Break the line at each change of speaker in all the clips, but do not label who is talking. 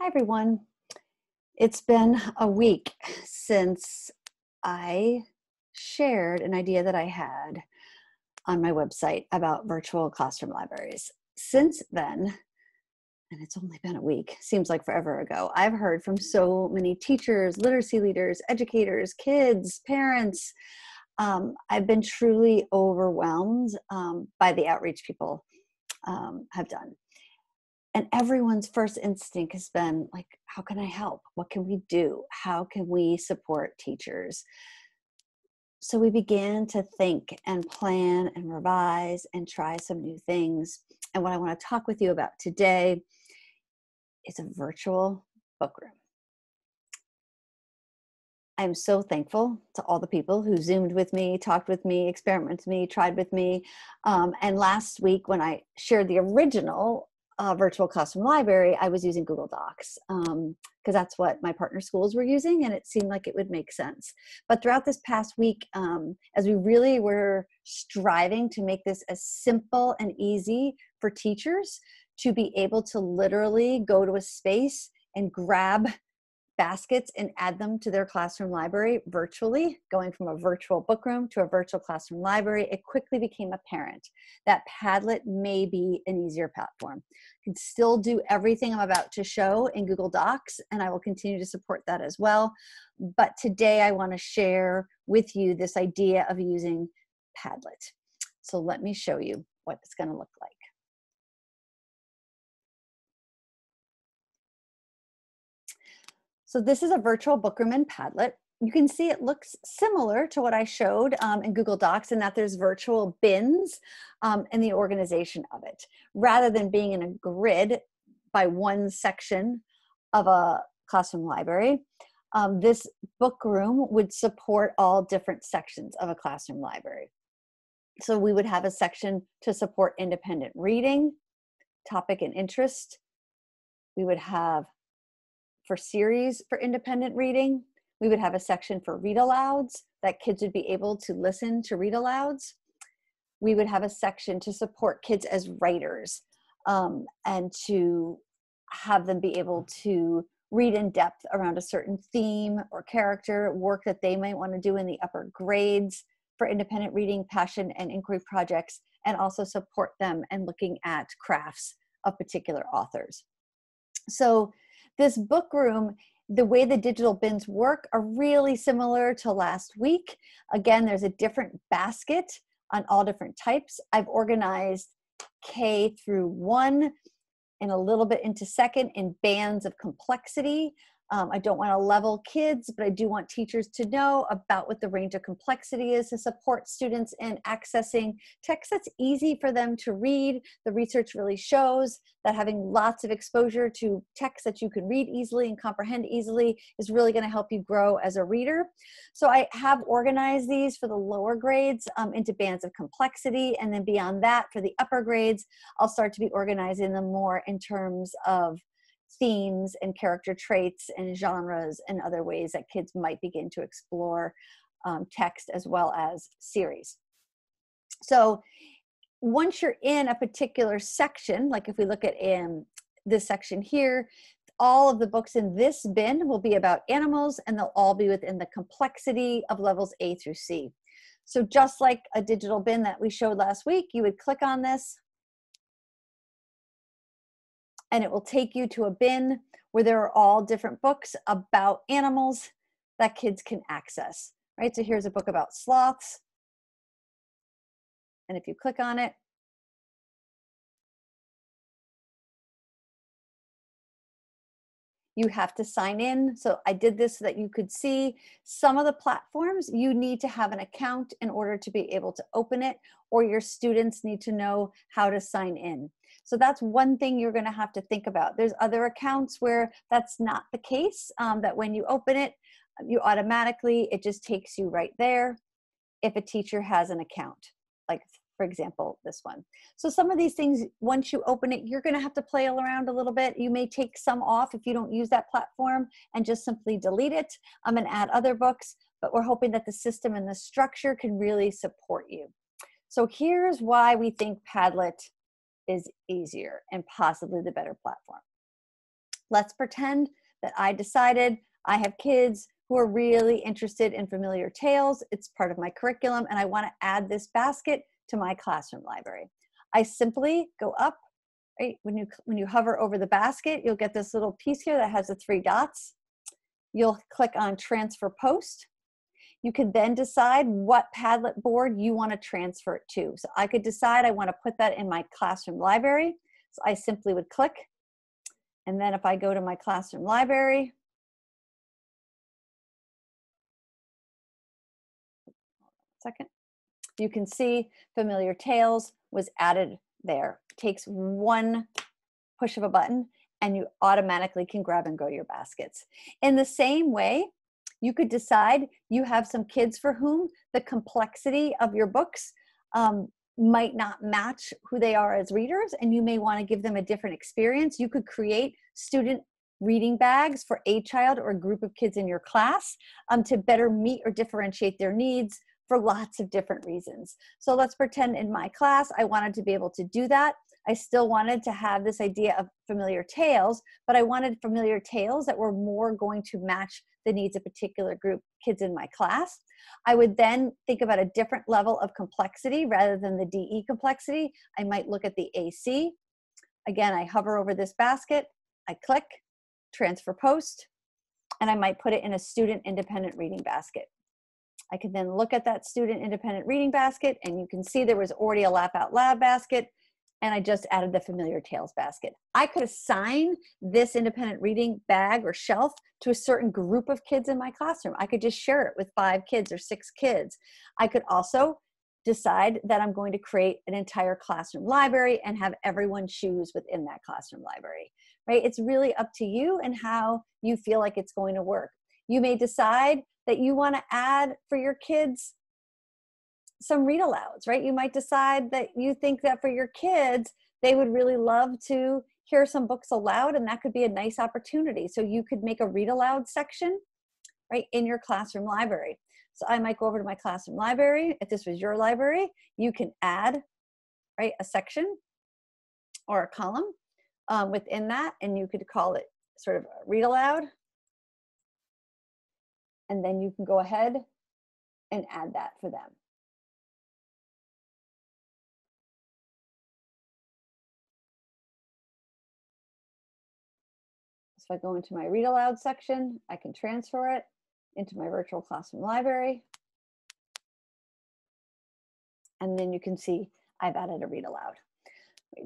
Hi, everyone. It's been a week since I shared an idea that I had on my website about virtual classroom libraries. Since then, and it's only been a week, seems like forever ago, I've heard from so many teachers, literacy leaders, educators, kids, parents. Um, I've been truly overwhelmed um, by the outreach people um, have done and everyone's first instinct has been like how can i help? What can we do? How can we support teachers? So we began to think and plan and revise and try some new things and what i want to talk with you about today is a virtual book room. I'm so thankful to all the people who zoomed with me talked with me experimented with me tried with me um, and last week when i shared the original uh, virtual classroom library, I was using Google Docs because um, that's what my partner schools were using, and it seemed like it would make sense. But throughout this past week, um, as we really were striving to make this as simple and easy for teachers to be able to literally go to a space and grab baskets and add them to their classroom library virtually, going from a virtual book room to a virtual classroom library, it quickly became apparent that Padlet may be an easier platform. You can still do everything I'm about to show in Google Docs, and I will continue to support that as well. But today I want to share with you this idea of using Padlet. So let me show you what it's going to look like. So this is a virtual bookroom in Padlet. You can see it looks similar to what I showed um, in Google Docs in that there's virtual bins um, in the organization of it. Rather than being in a grid by one section of a classroom library, um, this book room would support all different sections of a classroom library. So we would have a section to support independent reading, topic and interest. We would have for series for independent reading. We would have a section for read alouds that kids would be able to listen to read alouds. We would have a section to support kids as writers um, and to have them be able to read in depth around a certain theme or character, work that they might want to do in the upper grades for independent reading, passion, and inquiry projects, and also support them and looking at crafts of particular authors. So this book room the way the digital bins work are really similar to last week. Again, there's a different basket on all different types. I've organized K through one and a little bit into second in bands of complexity. Um, I don't want to level kids, but I do want teachers to know about what the range of complexity is to support students in accessing text that's easy for them to read. The research really shows that having lots of exposure to text that you can read easily and comprehend easily is really going to help you grow as a reader. So I have organized these for the lower grades um, into bands of complexity, and then beyond that, for the upper grades, I'll start to be organizing them more in terms of themes and character traits and genres and other ways that kids might begin to explore um, text as well as series. So once you're in a particular section, like if we look at in this section here, all of the books in this bin will be about animals and they'll all be within the complexity of levels A through C. So just like a digital bin that we showed last week, you would click on this, and it will take you to a bin where there are all different books about animals that kids can access, right? So here's a book about sloths. And if you click on it, you have to sign in. So I did this so that you could see some of the platforms you need to have an account in order to be able to open it or your students need to know how to sign in. So that's one thing you're going to have to think about. There's other accounts where that's not the case, um, that when you open it, you automatically, it just takes you right there if a teacher has an account, like for example, this one. So some of these things, once you open it, you're going to have to play around a little bit. You may take some off if you don't use that platform and just simply delete it um, and add other books, but we're hoping that the system and the structure can really support you. So here's why we think Padlet is easier and possibly the better platform. Let's pretend that I decided I have kids who are really interested in familiar tales. It's part of my curriculum, and I want to add this basket to my classroom library. I simply go up, right? When you when you hover over the basket, you'll get this little piece here that has the three dots. You'll click on transfer post. You can then decide what Padlet board you want to transfer it to. So I could decide I want to put that in my classroom library. So I simply would click. And then if I go to my classroom library, second. You can see Familiar Tales was added there. It takes one push of a button and you automatically can grab and go to your baskets. In the same way, you could decide you have some kids for whom the complexity of your books um, might not match who they are as readers, and you may want to give them a different experience. You could create student reading bags for a child or a group of kids in your class um, to better meet or differentiate their needs for lots of different reasons. So let's pretend in my class I wanted to be able to do that. I still wanted to have this idea of familiar tales, but I wanted familiar tales that were more going to match the needs of particular group kids in my class. I would then think about a different level of complexity rather than the DE complexity. I might look at the AC. Again, I hover over this basket, I click, transfer post, and I might put it in a student independent reading basket. I can then look at that student independent reading basket and you can see there was already a Laugh Out Loud basket and I just added the familiar tales basket. I could assign this independent reading bag or shelf to a certain group of kids in my classroom. I could just share it with five kids or six kids. I could also decide that I'm going to create an entire classroom library and have everyone choose within that classroom library, right? It's really up to you and how you feel like it's going to work. You may decide that you want to add for your kids some read alouds, right? You might decide that you think that for your kids, they would really love to hear some books aloud, and that could be a nice opportunity. So you could make a read aloud section, right, in your classroom library. So I might go over to my classroom library. If this was your library, you can add, right, a section or a column um, within that, and you could call it sort of read aloud. And then you can go ahead and add that for them. If I go into my read aloud section, I can transfer it into my virtual classroom library. And then you can see I've added a read aloud.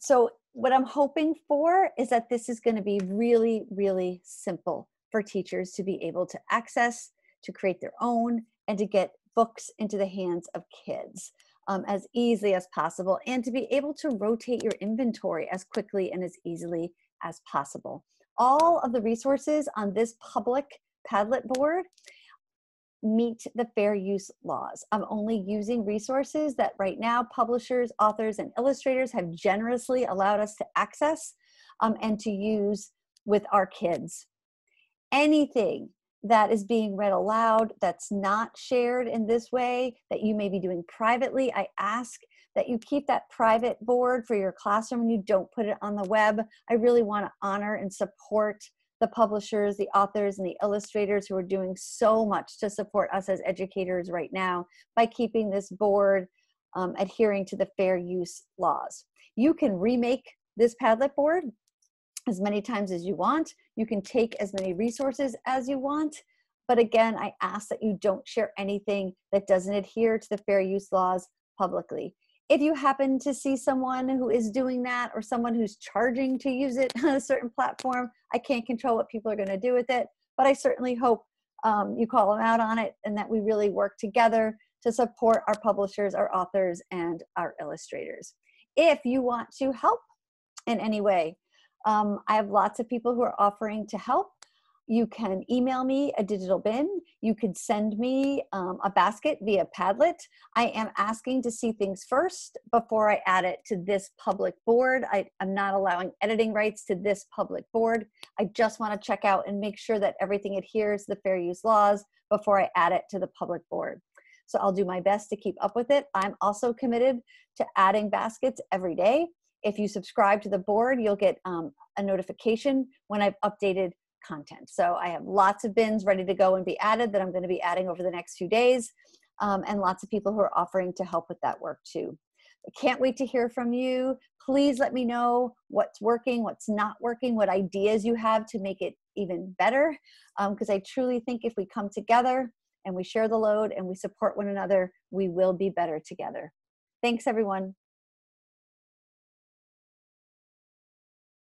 So what I'm hoping for is that this is going to be really, really simple for teachers to be able to access, to create their own, and to get books into the hands of kids um, as easily as possible, and to be able to rotate your inventory as quickly and as easily as possible all of the resources on this public Padlet board meet the fair use laws. I'm only using resources that right now publishers, authors, and illustrators have generously allowed us to access um, and to use with our kids. Anything that is being read aloud that's not shared in this way that you may be doing privately, I ask that you keep that private board for your classroom and you don't put it on the web. I really want to honor and support the publishers, the authors, and the illustrators who are doing so much to support us as educators right now by keeping this board um, adhering to the fair use laws. You can remake this Padlet board as many times as you want. You can take as many resources as you want. But again, I ask that you don't share anything that doesn't adhere to the fair use laws publicly if you happen to see someone who is doing that or someone who's charging to use it on a certain platform, I can't control what people are going to do with it. But I certainly hope um, you call them out on it and that we really work together to support our publishers, our authors, and our illustrators. If you want to help in any way, um, I have lots of people who are offering to help you can email me a digital bin. You could send me um, a basket via Padlet. I am asking to see things first before I add it to this public board. I, am not allowing editing rights to this public board. I just want to check out and make sure that everything adheres to the fair use laws before I add it to the public board. So I'll do my best to keep up with it. I'm also committed to adding baskets every day. if you subscribe to the board, you'll get um, a notification when I've updated content. So I have lots of bins ready to go and be added that I'm going to be adding over the next few days, um, and lots of people who are offering to help with that work too. I can't wait to hear from you. Please let me know what's working, what's not working, what ideas you have to make it even better. Because um, I truly think if we come together and we share the load and we support one another, we will be better together. Thanks, everyone.